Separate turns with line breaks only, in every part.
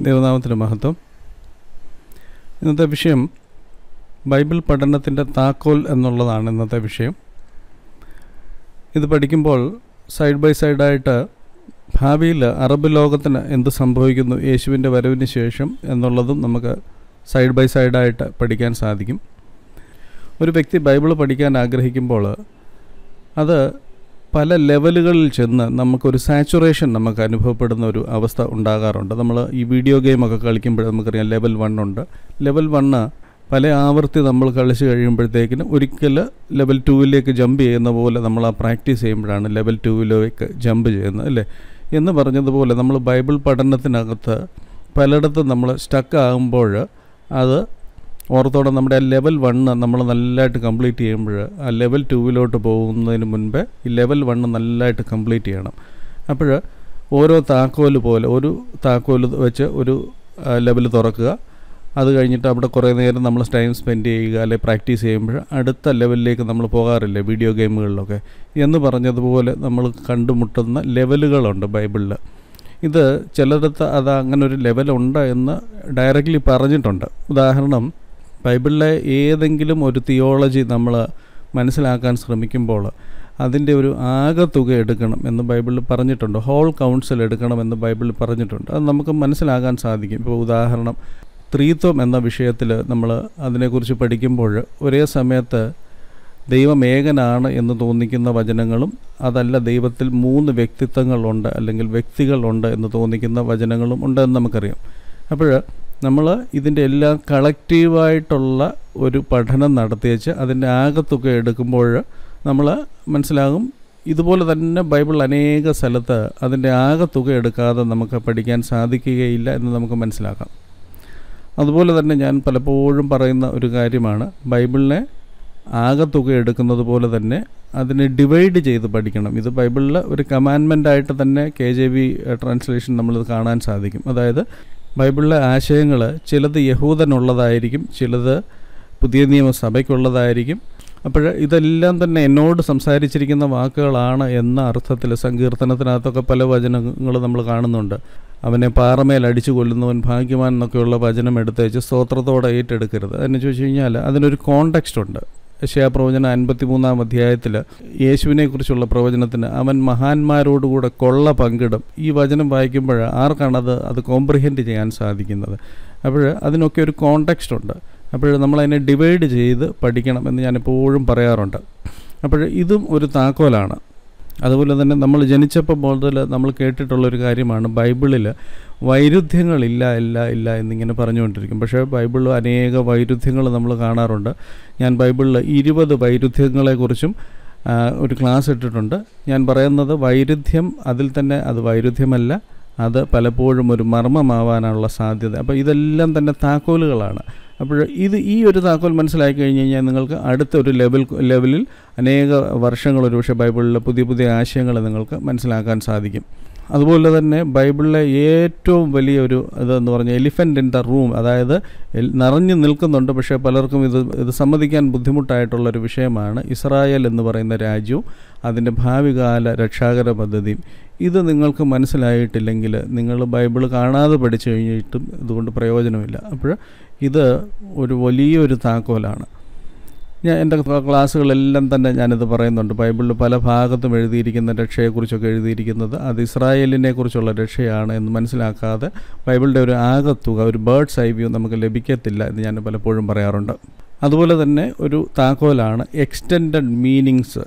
ദൈവനാമത്തിന് മഹത്വം. ഇന്നത്തെ വിഷയം ബൈബിൾ പഠനത്തിന്റെ താക്കോൽ എന്നുള്ളതാണ് ഇന്നത്തെ വിഷയം. ഇത് പഠിക്കുമ്പോൾ സൈഡ് ബൈ സൈഡായിട്ട് ഭാവിയിൽ അറബ് ലോകത്തിന് എന്ത് സംഭവിക്കുന്നു യേശുവിന്റെ വരവിന് ശേഷം എന്നുള്ളതും നമുക്ക് സൈഡ് ബൈ സൈഡായിട്ട് പഠിക്കാൻ സാധിക്കും. ഒരു വ്യക്തി ബൈബിൾ പഠിക്കാൻ ആഗ്രഹിക്കുമ്പോൾ അത് പല ലെവലുകളിൽ ചെന്ന് നമുക്കൊരു സാച്ചുറേഷൻ നമുക്ക് അനുഭവപ്പെടുന്ന ഒരു അവസ്ഥ ഉണ്ടാകാറുണ്ട്. നമ്മൾ ഈ വീഡിയോ ഗെയിമൊക്കെ കളിക്കുമ്പോൾ നമുക്കറിയാം ലെവൽ വൺ ഉണ്ട്. ലെവൽ വണ്ണ് പല ആവർത്തി നമ്മൾ കളിച്ച് കഴിയുമ്പോഴത്തേക്കിന് ഒരിക്കൽ ലെവൽ ടൂവിലേക്ക് ജമ്പ് ചെയ്യുന്ന പോലെ നമ്മൾ ആ പ്രാക്ടീസ് ചെയ്യുമ്പോഴാണ് ലെവൽ ടൂവിലേക്ക് ജമ്പ് ചെയ്യുന്നത് അല്ലേ? എന്ന് പറഞ്ഞതുപോലെ നമ്മൾ ബൈബിൾ പഠനത്തിനകത്ത് പലയിടത്തും നമ്മൾ സ്റ്റക്ക് ആകുമ്പോൾ അത് ഓർത്തോടെ നമ്മുടെ ആ ലെവൽ വണ്ണ് നമ്മൾ നല്ലതായിട്ട് കംപ്ലീറ്റ് ചെയ്യുമ്പോൾ ആ ലെവൽ ടൂവിലോട്ട് പോകുന്നതിന് മുൻപേ ഈ ലെവൽ വണ്ണ് നല്ലതായിട്ട് കംപ്ലീറ്റ് ചെയ്യണം. അപ്പോൾ ഓരോ താക്കോൽ പോലെ ഒരു താക്കോൽ വെച്ച് ഒരു ലെവൽ തുറക്കുക. അത് കഴിഞ്ഞിട്ട് അവിടെ കുറേ നേരം നമ്മൾ ടൈം സ്പെൻഡ് ചെയ്യുക അല്ലെങ്കിൽ പ്രാക്ടീസ് ചെയ്യുമ്പോൾ അടുത്ത ലെവലിലേക്ക് നമ്മൾ പോകാറില്ലേ വീഡിയോ ഗെയിമുകളിലൊക്കെ. എന്ന് പറഞ്ഞതുപോലെ നമ്മൾ കണ്ടുമുട്ടുന്ന ലെവലുകളുണ്ട് ബൈബിളിൽ ഇത് ചിലയിടത്ത് അത് അങ്ങനെ ഒരു ലെവലുണ്ട് എന്ന് ഡയറക്റ്റ്ലി പറഞ്ഞിട്ടുണ്ട്. ഉദാഹരണം ബൈബിളിലെ ഏതെങ്കിലും ഒരു തിയോളജി നമ്മൾ മനസ്സിലാക്കാൻ ശ്രമിക്കുമ്പോൾ അതിന്റെ ഒരു ആകെത്തുക എടുക്കണം എന്ന് ബൈബിളിൽ പറഞ്ഞിട്ടുണ്ട്. ഹോൾ കൗൺസിൽ എടുക്കണം എന്ന് ബൈബിളിൽ പറഞ്ഞിട്ടുണ്ട്. അത് നമുക്ക് മനസ്സിലാകാൻ സാധിക്കും. ഇപ്പോൾ ഉദാഹരണം സ്ത്രീത്വം എന്ന വിഷയത്തിൽ നമ്മൾ അതിനെക്കുറിച്ച് പഠിക്കുമ്പോൾ ഒരേ സമയത്ത് ദൈവം ഏകനാണ് എന്ന് തോന്നിക്കുന്ന വചനങ്ങളും അതല്ല ദൈവത്തിൽ മൂന്ന് വ്യക്തിത്വങ്ങളുണ്ട് അല്ലെങ്കിൽ വ്യക്തികളുണ്ട് എന്ന് തോന്നിക്കുന്ന വചനങ്ങളും ഉണ്ടെന്ന് നമുക്കറിയാം. അപ്പോൾ നമ്മൾ ഇതിന്റെ എല്ലാം കളക്റ്റീവായിട്ടുള്ള ഒരു പഠനം നടത്തിയേച്ച് അതിന്റെ ആകത്തുക എടുക്കുമ്പോൾ നമ്മൾ മനസ്സിലാകും ഇതുപോലെ തന്നെ ബൈബിൾ അനേക സ്ഥലത്ത് അതിന്റെ ആകത്തുക എടുക്കാതെ നമുക്ക് പഠിക്കാൻ സാധിക്കുകയില്ല എന്ന് നമുക്ക് മനസ്സിലാക്കാം. അതുപോലെ തന്നെ ഞാൻ പലപ്പോഴും പറയുന്ന ഒരു കാര്യമാണ് ബൈബിളിനെ ആകത്തുക എടുക്കുന്നത് പോലെ തന്നെ അതിനെ ഡിവൈഡ് ചെയ്ത് പഠിക്കണം. ഇത് ബൈബിളിൽ ഒരു കമാൻമെന്റായിട്ട് തന്നെ കെ ജെ ബി ട്രാൻസ്ലേഷൻ നമ്മളിത് കാണാൻ സാധിക്കും. അതായത് ബൈബിളിലെ ആശയങ്ങൾ ചിലത് യഹൂദനുള്ളതായിരിക്കും ചിലത് പുതിയ നിയമസഭയ്ക്കുള്ളതായിരിക്കും അപ്പോൾ ഇതെല്ലാം തന്നെ എന്നോട് സംസാരിച്ചിരിക്കുന്ന വാക്കുകളാണ് എന്ന അർത്ഥത്തിൽ സങ്കീർത്തനത്തിനകത്തൊക്കെ പല വചനങ്ങൾ നമ്മൾ കാണുന്നുണ്ട്. അവനെ പാറമേൽ അടിച്ചു കൊല്ലുന്നവൻ ഭാഗ്യവാൻ എന്നൊക്കെയുള്ള വചനം എടുത്തേച്ച് സ്തോത്രത്തോടെ ഏറ്റെടുക്കരുത്. അതെന്ന് ചോദിച്ചു കഴിഞ്ഞാൽ അതിനൊരു കോണ്ടെക്സ്റ്റ് ഉണ്ട്. യശയാപ്രവചന അൻപത്തിമൂന്നാം അധ്യായത്തിൽ യേശുവിനെക്കുറിച്ചുള്ള പ്രവചനത്തിന് അവൻ മഹാന്മാരോടുകൂടെ കൊള്ള പങ്കിടും. ഈ വചനം വായിക്കുമ്പോൾ ആർക്കാണത് അത് കോംപ്രിഹെൻഡ് ചെയ്യാൻ സാധിക്കുന്നത്? അപ്പോൾ അതിനൊക്കെ ഒരു കോണ്ടെക്സ്റ്റ് ഉണ്ട്. അപ്പോൾ നമ്മളതിനെ ഡിവൈഡ് ചെയ്ത് പഠിക്കണം എന്ന് ഞാൻ എപ്പോഴും പറയാറുണ്ട്. അപ്പോൾ ഇതും ഒരു താക്കോലാണ്. അതുപോലെ തന്നെ നമ്മൾ ജനിച്ചപ്പോൾ മുതൽ നമ്മൾ കേട്ടിട്ടുള്ളൊരു കാര്യമാണ് ബൈബിളിൽ വൈരുദ്ധ്യങ്ങളില്ല ഇല്ല ഇല്ല എന്നിങ്ങനെ പറഞ്ഞുകൊണ്ടിരിക്കും. പക്ഷേ ബൈബിളിൽ അനേക വൈരുദ്ധ്യങ്ങൾ നമ്മൾ കാണാറുണ്ട്. ഞാൻ ബൈബിളിൽ ഇരുപത് വൈരുദ്ധ്യങ്ങളെക്കുറിച്ചും ഒരു ക്ലാസ് ഇട്ടിട്ടുണ്ട്. ഞാൻ പറയുന്നത് വൈരുദ്ധ്യം അതിൽ തന്നെ അത് വൈരുദ്ധ്യമല്ല അത് പലപ്പോഴും ഒരു മർമ്മമാവാനുള്ള സാധ്യത. അപ്പോൾ ഇതെല്ലാം തന്നെ താക്കോലുകളാണ്. അപ്പോൾ ഇത് ഈ ഒരു താക്കോൽ മനസ്സിലാക്കി കഴിഞ്ഞ് കഴിഞ്ഞാൽ നിങ്ങൾക്ക് അടുത്ത ഒരു ലെവൽ ലെവലിൽ അനേക വർഷങ്ങൾ ഒരുപക്ഷെ ബൈബിളിലെ പുതിയ പുതിയ ആശയങ്ങൾ നിങ്ങൾക്ക് മനസ്സിലാക്കാൻ സാധിക്കും. അതുപോലെ തന്നെ ബൈബിളിലെ ഏറ്റവും വലിയ ഒരു ഇതെന്ന് പറഞ്ഞാൽ എലിഫന്റ് ഇൻ ദ റൂം അതായത് നിറഞ്ഞു നിൽക്കുന്നുണ്ട് പക്ഷേ പലർക്കും ഇത് ഇത് സമ്മതിക്കാൻ ബുദ്ധിമുട്ടായിട്ടുള്ളൊരു വിഷയമാണ് ഇസ്രായേൽ എന്ന് പറയുന്ന രാജ്യവും അതിന്റെ ഭാവികാല രക്ഷാകര പദ്ധതിയും ഇത് നിങ്ങൾക്ക് മനസ്സിലായിട്ടില്ലെങ്കിൽ നിങ്ങൾ ബൈബിൾ കാണാതെ പഠിച്ചു കഴിഞ്ഞിട്ടും ഇതുകൊണ്ട് പ്രയോജനമില്ല. അപ്പോൾ ഇത് ഒരു വലിയൊരു താക്കോലാണ്. ഞാൻ എന്റെ ക്ലാസ്സുകളെല്ലാം തന്നെ ഞാനിത് പറയുന്നുണ്ട്. ബൈബിളിൽ പല ഭാഗത്തും എഴുതിയിരിക്കുന്ന രക്ഷയെക്കുറിച്ചൊക്കെ എഴുതിയിരിക്കുന്നത് അത് ഇസ്രായേലിനെ കുറിച്ചുള്ള രക്ഷയാണ് എന്ന് മനസ്സിലാക്കാതെ ബൈബിളിന്റെ ഒരു ആകത്തുക ഒരു ബേർഡ്സ് ഐ വ്യൂ നമുക്ക് ലഭിക്കത്തില്ല എന്ന് ഞാൻ പലപ്പോഴും പറയാറുണ്ട്. അതുപോലെ തന്നെ ഒരു താക്കോലാണ് എക്സ്റ്റെൻഡഡ് മീനിങ്സ്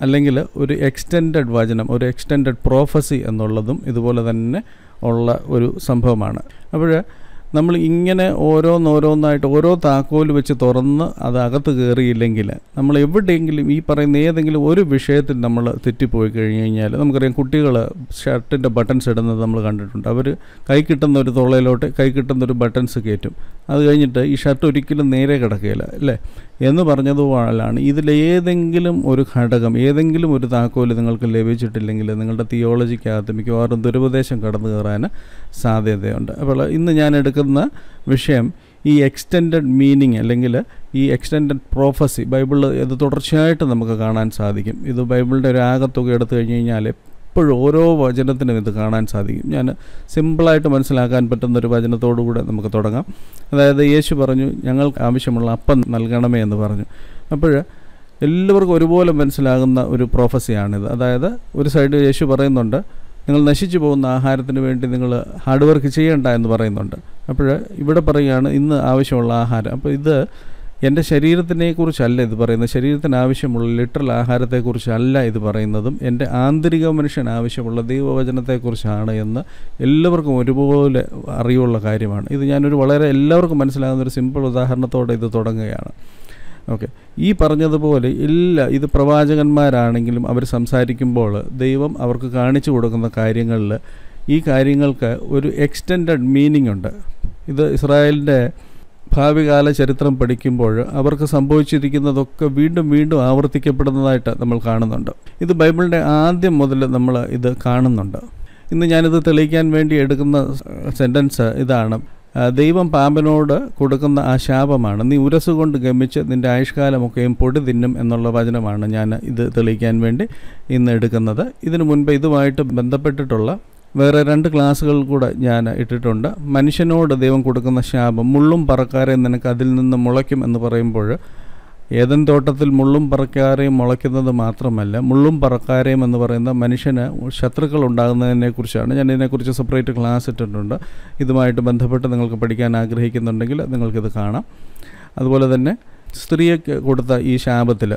അല്ലെങ്കിൽ ഒരു എക്സ്റ്റെൻഡഡ് വചനം ഒരു എക്സ്റ്റെൻഡഡ് പ്രോഫസി എന്നുള്ളതും ഇതുപോലെ തന്നെ ഉള്ള ഒരു സംഭവമാണ്. അപ്പോൾ നമ്മൾ ഇങ്ങനെ ഓരോന്നോരോന്നായിട്ട് ഓരോ താക്കോൽ വെച്ച് തുറന്ന് അത് അകത്ത് കയറിയില്ലെങ്കിൽ നമ്മൾ എവിടെയെങ്കിലും ഈ പറയുന്ന ഏതെങ്കിലും ഒരു വിഷയത്തിൽ നമ്മൾ തെറ്റിപ്പോയി കഴിഞ്ഞ് കഴിഞ്ഞാൽ നമുക്കറിയാം കുട്ടികൾ ഷർട്ടിന്റെ ബട്ടൺസ് ഇടുന്നത് നമ്മൾ കണ്ടിട്ടുണ്ട്. അവർ കൈ കിട്ടുന്ന ഒരു തുളയിലോട്ട് കൈ കിട്ടുന്ന ഒരു ബട്ടൺസ് കയറ്റും. അത് കഴിഞ്ഞിട്ട് ഈ ഷർട്ട് ഒരിക്കലും നേരെ കിടക്കുകയില്ല അല്ലേ? എന്ന് പറഞ്ഞതുപോലാണ് ഇതിലേതെങ്കിലും ഒരു ഘടകം ഏതെങ്കിലും ഒരു താക്കോൽ നിങ്ങൾക്ക് ലഭിച്ചിട്ടില്ലെങ്കിൽ നിങ്ങളുടെ തിയോളജിക്കകത്ത് മിക്കവാറും ദുരുപദേശം കടന്നു കയറാൻ സാധ്യതയുണ്ട്. അപ്പോൾ ഇന്ന് ഞാൻ എടുക്കുന്ന വിഷയം ഈ എക്സ്റ്റെൻഡഡ് മീനിങ് അല്ലെങ്കിൽ ഈ എക്സ്റ്റെൻഡഡ് പ്രോഫസി ബൈബിളിൽ ഇത് തുടർച്ചയായിട്ട് നമുക്ക് കാണാൻ സാധിക്കും. ഇത് ബൈബിളിന്റെ ഒരു ആകത്തുക എടുത്തു കഴിഞ്ഞ് കഴിഞ്ഞാൽ എപ്പോഴും ഓരോ വചനത്തിനും ഇത് കാണാൻ സാധിക്കും. ഞാൻ സിമ്പിളായിട്ട് മനസ്സിലാക്കാൻ പറ്റുന്ന ഒരു വചനത്തോടുകൂടെ നമുക്ക് തുടങ്ങാം. അതായത് യേശു പറഞ്ഞു ഞങ്ങൾക്ക് ആവശ്യമുള്ള അപ്പം നൽകണമേ എന്ന് പറഞ്ഞു. അപ്പോൾ എല്ലാവർക്കും ഒരുപോലെ മനസ്സിലാകുന്ന ഒരു പ്രോഫസിയാണിത് അതായത് ഒരു സൈഡ് യേശു പറയുന്നുണ്ട് നിങ്ങൾ നശിച്ചു പോകുന്ന ആഹാരത്തിന് വേണ്ടി നിങ്ങൾ ഹാർഡ് വർക്ക് ചെയ്യണ്ട എന്ന് പറയുന്നുണ്ട്. അപ്പോൾ ഇവിടെ പറയുകയാണ് ഇന്ന് ആവശ്യമുള്ള ആഹാരം. അപ്പോൾ ഇത് എന്റെ ശരീരത്തിനെക്കുറിച്ചല്ല ഇത് പറയുന്നത്. ശരീരത്തിന് ആവശ്യമുള്ള ലിറ്ററൽ ആഹാരത്തെക്കുറിച്ചല്ല ഇത് പറയുന്നതും. എന്റെ ആന്തരിക മനുഷ്യൻ ആവശ്യമുള്ള ദൈവവചനത്തെക്കുറിച്ചാണ് എന്ന് എല്ലാവർക്കും ഒരുപോലെ അറിവുള്ള കാര്യമാണ്. ഇത് ഞാനൊരു വളരെ എല്ലാവർക്കും മനസ്സിലാകുന്ന ഒരു സിമ്പിൾ ഉദാഹരണത്തോടെ ഇത് തുടങ്ങുകയാണ്. ഓക്കെ ഈ പറഞ്ഞതുപോലെ ഇല്ല ഇത് പ്രവാചകന്മാരാണെങ്കിലും അവർ സംസാരിക്കുമ്പോൾ ദൈവം അവർക്ക് കാണിച്ചു കൊടുക്കുന്ന കാര്യങ്ങളിൽ ഈ കാര്യങ്ങൾക്ക് ഒരു എക്സ്റ്റെൻഡഡ് മീനിങ് ഉണ്ട്. ഇത് ഇസ്രായേലിന്റെ ഭാവികാല ചരിത്രം പഠിക്കുമ്പോൾ അവർക്ക് സംഭവിച്ചിരിക്കുന്നതൊക്കെ വീണ്ടും വീണ്ടും ആവർത്തിക്കപ്പെടുന്നതായിട്ട് നമ്മൾ കാണുന്നുണ്ട്. ഇത് ബൈബിളിന്റെ ആദ്യം മുതൽ നമ്മൾ ഇത് കാണുന്നുണ്ട്. ഇന്ന് ഞാനിത് തെളിയിക്കാൻ വേണ്ടി എടുക്കുന്ന സെന്റൻസ് ഇതാണ്. ദൈവം പാമ്പനോട് കൊടുക്കുന്ന ആ ശാപമാണ്. നീ ഉരസുകൊണ്ട് ഗമിച്ച് നിന്റെ ആയുഷ്കാലമൊക്കെയും പൊടി തിന്നും എന്നുള്ള വചനമാണ് ഞാൻ ഇത് തെളിയിക്കാൻ വേണ്ടി ഇന്ന് എടുക്കുന്നത്. ഇതിനു മുൻപ് ഇതുമായിട്ട് ബന്ധപ്പെട്ടിട്ടുള്ള വേറെ രണ്ട് ക്ലാസ്സുകൾ കൂടെ ഞാൻ ഇട്ടിട്ടുണ്ട്. മനുഷ്യനോട് ദൈവം കൊടുക്കുന്ന ശാപം മുള്ളും പറക്കാരെ നിനക്ക് അതിൽ നിന്ന് മുളയ്ക്കും എന്ന് പറയുമ്പോൾ ഏതൻ തോട്ടത്തിൽ മുള്ളും പറക്കാരെയും മുളയ്ക്കുന്നത് മാത്രമല്ല മുള്ളും പറക്കാരെയും എന്ന് പറയുന്ന മനുഷ്യന് ശത്രുക്കൾ ഉണ്ടാകുന്നതിനെക്കുറിച്ചാണ് ഞാൻ ഇതിനെക്കുറിച്ച് സെപ്പറേറ്റ് ക്ലാസ് ഇട്ടിട്ടുണ്ട്. ഇതുമായിട്ട് ബന്ധപ്പെട്ട് നിങ്ങൾക്ക് പഠിക്കാൻ ആഗ്രഹിക്കുന്നുണ്ടെങ്കിൽ നിങ്ങൾക്കിത് കാണാം. അതുപോലെ തന്നെ സ്ത്രീയെ കൊടുത്ത ഈ ശാപത്തിൽ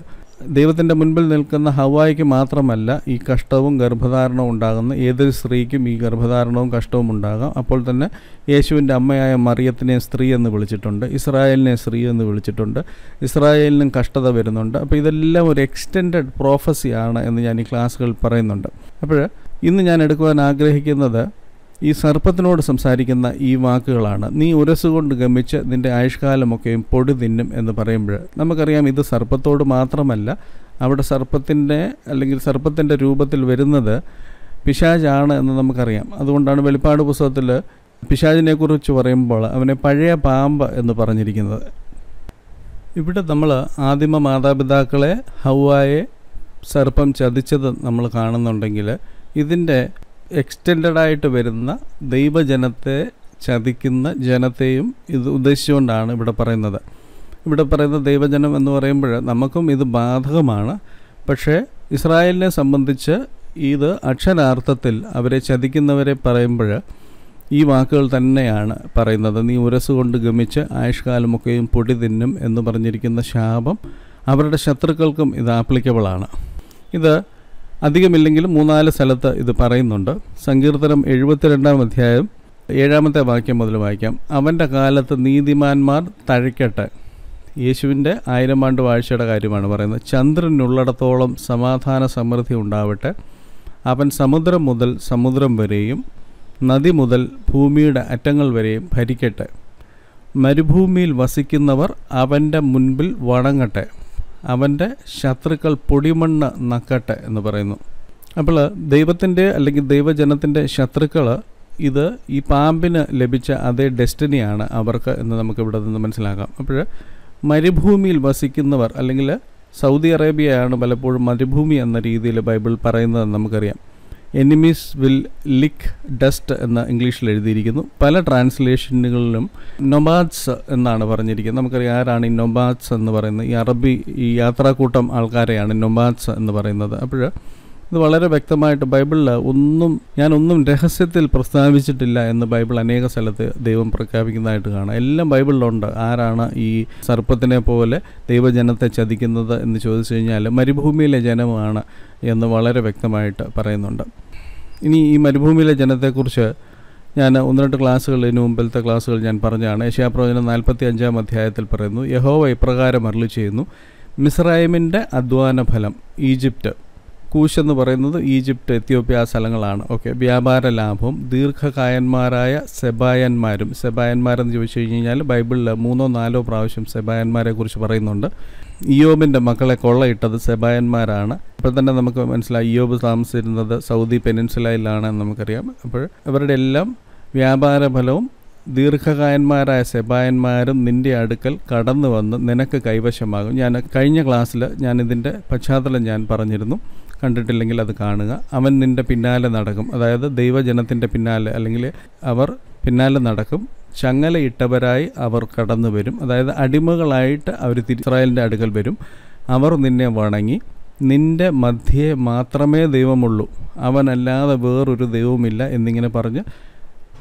ദൈവത്തിന്റെ മുൻപിൽ നിൽക്കുന്ന ഹവായിക്ക് മാത്രമല്ല ഈ കഷ്ടവും ഗർഭധാരണവും ഉണ്ടാകുന്ന ഏതൊരു സ്ത്രീക്കും ഈ ഗർഭധാരണവും കഷ്ടവും ഉണ്ടാകാം. അപ്പോൾ തന്നെ യേശുവിന്റെ അമ്മയായ മറിയത്തിനെ സ്ത്രീ എന്ന് വിളിച്ചിട്ടുണ്ട് ഇസ്രായേലിനെ സ്ത്രീ എന്ന് വിളിച്ചിട്ടുണ്ട് ഇസ്രായേലിനും കഷ്ടത വരുന്നുണ്ട്. അപ്പോൾ ഇതെല്ലാം ഒരു എക്സ്റ്റെൻഡഡ് പ്രോഫസിയാണ് എന്ന് ഞാൻ ഈ ക്ലാസ്സുകളിൽ പറയുന്നുണ്ട്. അപ്പോൾ ഇന്ന് ഞാൻ എടുക്കുവാൻ ആഗ്രഹിക്കുന്നത് ഈ സർപ്പത്തിനോട് സംസാരിക്കുന്ന ഈ വാക്കുകളാണ്. നീ ഉരസുകൊണ്ട് ഗമിച്ച് നിന്റെ ആയുഷ്കാലമൊക്കെയും പൊടി തിന്നും എന്ന് പറയുമ്പോൾ നമുക്കറിയാം ഇത് സർപ്പത്തോട് മാത്രമല്ല അവിടെ സർപ്പത്തിന്റെ അല്ലെങ്കിൽ സർപ്പത്തിന്റെ രൂപത്തിൽ വരുന്നത് പിശാജാണ് എന്ന് നമുക്കറിയാം. അതുകൊണ്ടാണ് വെളിപ്പാട് പുസ്തകത്തിൽ പിശാജിനെക്കുറിച്ച് പറയുമ്പോൾ അവനെ പഴയ പാമ്പ് എന്ന് പറഞ്ഞിരിക്കുന്നത്. ഇവിടെ നമ്മൾ ആദിമ മാതാപിതാക്കളെ ഹൗവായെ സർപ്പം ചതിച്ചത് നമ്മൾ കാണുന്നുണ്ടെങ്കിൽ ഇതിന്റെ എക്സ്റ്റെൻഡായിട്ട് വരുന്ന ദൈവജനത്തെ ചതിക്കുന്ന ജനത്തെയും ഇത് ഉദ്ദേശിച്ചുകൊണ്ടാണ് ഇവിടെ പറയുന്നത്. ഇവിടെ പറയുന്ന ദൈവജനം എന്ന് പറയുമ്പോൾ നമുക്കും ഇത് ബാധകമാണ്. പക്ഷേ ഇസ്രായേലിനെ സംബന്ധിച്ച് ഇത് അക്ഷരാർത്ഥത്തിൽ അവരെ ചതിക്കുന്നവരെ പറയുമ്പോൾ ഈ വാക്കുകൾ തന്നെയാണ് പറയുന്നത്. നീ ഉരസുകൊണ്ട് ഗമിച്ച് ആയുഷ്കാലമൊക്കെയും പൊടി തിന്നും എന്ന് പറഞ്ഞിരിക്കുന്ന ശാപം അവരുടെ ശത്രുക്കൾക്കും ഇത് ആപ്ലിക്കബിളാണ് ഇത് അധികമില്ലെങ്കിലും മൂന്നാൽ സ്ഥലത്ത് ഇത് പറയുന്നുണ്ട്. സങ്കീർത്തനം എഴുപത്തിരണ്ടാം അധ്യായം ഏഴാമത്തെ വാക്യം മുതൽ വായിക്കാം. അവന്റെ കാലത്ത് നീതിമാന്മാർ തഴയ്ക്കട്ടെ. യേശുവിന്റെ ആയിരം ആണ്ട് വാഴ്ചയുടെ കാര്യമാണ് പറയുന്നത്. ചന്ദ്രനുള്ളിടത്തോളം സമാധാന സമൃദ്ധി ഉണ്ടാവട്ടെ. അവൻ സമുദ്രം മുതൽ സമുദ്രം വരെയും നദി മുതൽ ഭൂമിയുടെ അറ്റങ്ങൾ വരെയും ഭരിക്കട്ടെ. മരുഭൂമിയിൽ വസിക്കുന്നവർ അവന്റെ മുൻപിൽ വണങ്ങട്ടെ. അവന്റെ ശത്രുക്കൾ പൊടിമണ്ണ് നക്കട്ടെ എന്ന് പറയുന്നു. അപ്പോൾ ദൈവത്തിന്റെ അല്ലെങ്കിൽ ദൈവജനത്തിന്റെ ശത്രുക്കൾ ഇത് ഈ പാമ്പിന് ലഭിച്ച അതേ ഡെസ്റ്റിനിയാണ് അവർക്ക് എന്ന് നമുക്ക് ഇവിടെ നിന്ന് മനസ്സിലാക്കാം. അപ്പോൾ മരുഭൂമിയിൽ വസിക്കുന്നവർ അല്ലെങ്കിൽ സൗദി അറേബ്യയാണ് പലപ്പോഴും മരുഭൂമി എന്ന രീതിയിൽ ബൈബിൾ പറയുന്നത് നമുക്കറിയാം. എനിമീസ് വിൽ ലിക്ക് ഡസ്റ്റ് എന്ന ഇംഗ്ലീഷിൽ എഴുതിയിരിക്കുന്നു. പല ട്രാൻസ്ലേഷനുകളിലും നൊബാദ്സ് എന്നാണ് പറഞ്ഞിരിക്കുന്നത്. നമുക്കറിയാം ആരാണ് ഈ നൊബാദ്സ് എന്ന് പറയുന്നത്? ഈ അറബി ഈ യാത്രാക്കൂട്ടം ആൾക്കാരെയാണ് നൊബാദ്സ് എന്ന് പറയുന്നത്. അപ്പോൾ ഇത് വളരെ വ്യക്തമായിട്ട് ബൈബിളിൽ ഒന്നും ഞാനൊന്നും രഹസ്യത്തിൽ പ്രസ്താവിച്ചിട്ടില്ല എന്ന് ബൈബിൾ അനേക സ്ഥലത്ത് ദൈവം പ്രഖ്യാപിക്കുന്നതായിട്ട് കാണാം. എല്ലാം ബൈബിളിലുണ്ട്. ആരാണ് ഈ സർപ്പത്തിനെ പോലെ ദൈവജനത്തെ ചതിക്കുന്നത് എന്ന് ചോദിച്ചു കഴിഞ്ഞാൽ മരുഭൂമിയിലെ ജനമാണ് എന്ന് വളരെ വ്യക്തമായിട്ട് പറയുന്നുണ്ട്. ഇനി ഈ മരുഭൂമിയിലെ ജനത്തെക്കുറിച്ച് ഞാൻ ഒന്ന് രണ്ട് ക്ലാസ്സുകൾ ഇതിനു മുമ്പിലത്തെ ക്ലാസ്സുകൾ ഞാൻ പറഞ്ഞതാണ് ഏഷ്യാപ്രവചനം നാൽപ്പത്തി അഞ്ചാം അധ്യായത്തിൽ പറയുന്നു യഹോവ ഇപ്രകാരം അരളി ചെയ്യുന്നു മിസ്രൈമിന്റെ അധ്വാന ഫലം ഈജിപ്റ്റ് കൂശ് എന്ന് പറയുന്നത് ഈജിപ്റ്റ് എത്യോപ്യ ആ സ്ഥലങ്ങളാണ്. ഓക്കെ വ്യാപാര ലാഭവും ദീർഘകായന്മാരായ സെബായന്മാരും സെബായന്മാരെന്ന് ചോദിച്ചു കഴിഞ്ഞാൽ ബൈബിളിൽ മൂന്നോ നാലോ പ്രാവശ്യം സെബായന്മാരെ കുറിച്ച് പറയുന്നുണ്ട്. ഇയോബിന്റെ മക്കളെ കൊള്ളയിട്ടത് സെബായന്മാരാണ്. അപ്പോൾ തന്നെ നമുക്ക് മനസ്സിലായി ഇയോബ് താമസിച്ചിരുന്നത് സൗദി പെനിൻസുലയിലാണെന്ന് നമുക്കറിയാം. അപ്പോൾ അവരുടെ എല്ലാം വ്യാപാര ഫലവും ദീർഘകായന്മാരായ സെബായന്മാരും നിന്റെ അടുക്കൽ കടന്നു വന്ന് നിനക്ക് കൈവശമാകും. ഞാൻ കഴിഞ്ഞ ക്ലാസ്സിൽ ഞാൻ ഇതിന്റെ പശ്ചാത്തലം ഞാൻ പറഞ്ഞിരുന്നു. കണ്ടിട്ടില്ലെങ്കിൽ അത് കാണുക. അവൻ നിന്റെ പിന്നാലെ നടക്കും. അതായത് ദൈവജനത്തിന്റെ പിന്നാലെ അല്ലെങ്കിൽ അവർ പിന്നാലെ നടക്കും. ചങ്ങലയിട്ടവരായി അവർ കടന്നു വരും. അതായത് അടിമകളായിട്ട് അവർ ഇസ്രായേലിന്റെ അടുക്കൽ വരും. അവർ നിന്നെ വണങ്ങി. നിന്റെ മധ്യേ മാത്രമേ ദൈവമുള്ളൂ. അവനല്ലാതെ വേറൊരു ദൈവവുമില്ല എന്നിങ്ങനെ പറഞ്ഞ്